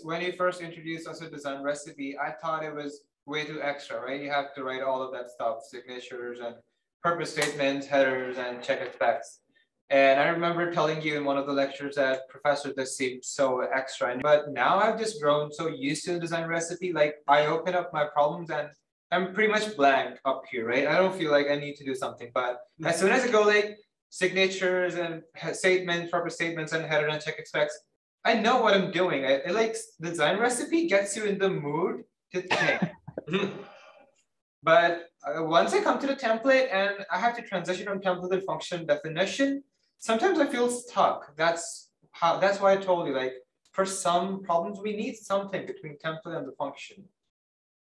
When you first introduced us to design recipe, I thought it was way too extra, right? You have to write all of that stuff, signatures and purpose statements, headers, and check-expects. And I remember telling you in one of the lectures that professor, this seemed so extra. But now I've just grown so used to the design recipe. Like I open up my problems and I'm pretty much blank up here, right? I don't feel like I need to do something. But as soon as I go like signatures and statements, proper statements and header and check-expects, I know what I'm doing. I, it like the design recipe gets you in the mood to think. but uh, once I come to the template and I have to transition from template to function definition, sometimes I feel stuck. That's how that's why I told you like for some problems we need something between template and the function.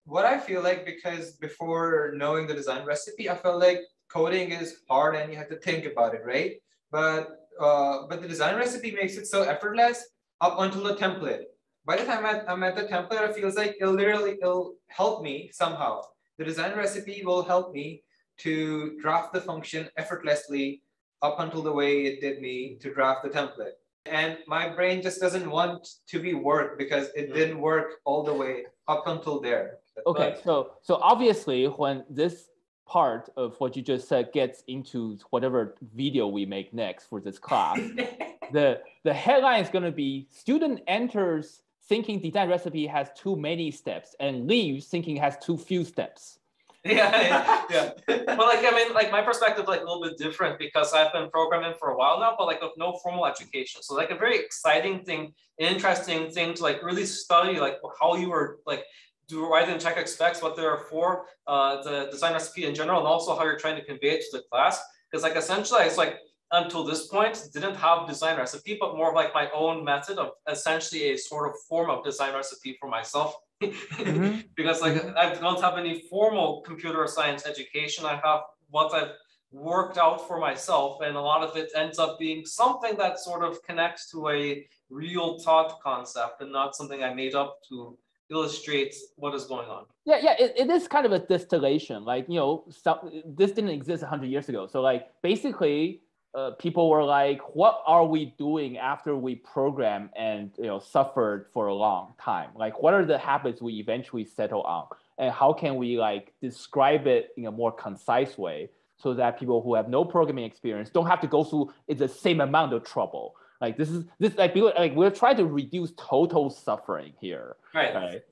What I feel like because before knowing the design recipe, I felt like coding is hard and you have to think about it, right? But uh, but the design recipe makes it so effortless up until the template. By the time I'm at the template, it feels like it'll literally it'll help me somehow. The design recipe will help me to draft the function effortlessly up until the way it did me to draft the template. And my brain just doesn't want to be worked because it mm. didn't work all the way up until there. Okay, but, so so obviously when this part of what you just said gets into whatever video we make next for this class, the the headline is going to be student enters thinking design recipe has too many steps and leaves thinking has too few steps. yeah, yeah, yeah. But like, I mean, like my perspective, like a little bit different because I've been programming for a while now, but like with no formal education. So like a very exciting thing, interesting thing to like really study, like how you were like do writing check-expects, what they're for, uh, the design recipe in general, and also how you're trying to convey it to the class. Because like essentially, it's like until this point didn't have design recipe, but more of like my own method of essentially a sort of form of design recipe for myself mm-hmm. because like I don't have any formal computer science education. I have what I've worked out for myself, and a lot of it ends up being something that sort of connects to a real taught concept and not something I made up to illustrate what is going on. Yeah, yeah, it, it is kind of a distillation. Like you know, some, this didn't exist hundred years ago. So like basically uh, people were like, what are we doing after we program and you know suffered for a long time? Like, what are the habits we eventually settle on, and how can we like describe it in a more concise way so that people who have no programming experience don't have to go through the same amount of trouble. Like this is this like like we're trying to reduce total suffering here. Right. right?